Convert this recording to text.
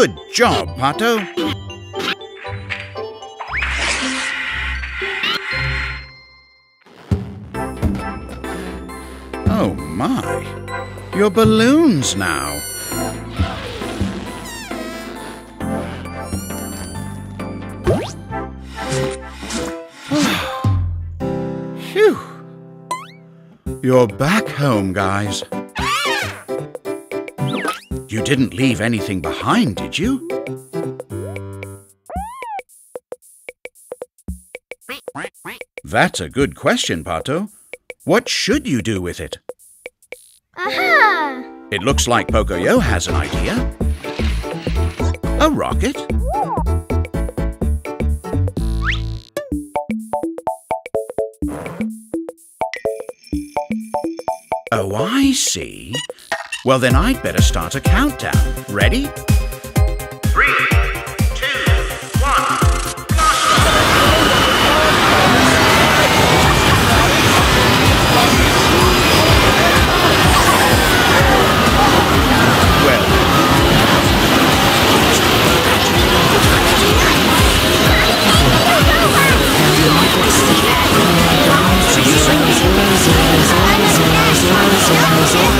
Good job, Pato. Oh my, you're balloons now. Phew. You're back home, guys. You didn't leave anything behind, did you? That's a good question, Pato. What should you do with it? Aha! It looks like Pocoyo has an idea. A rocket? Oh, I see. Well, then I'd better start a countdown. Ready? Three, two, one. Well, see you